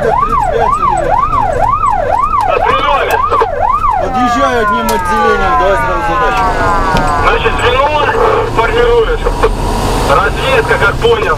35 или Подъезжаю одним отделением, давай сразу задачу. Значит, звено Формируешь. Разведка, как понял.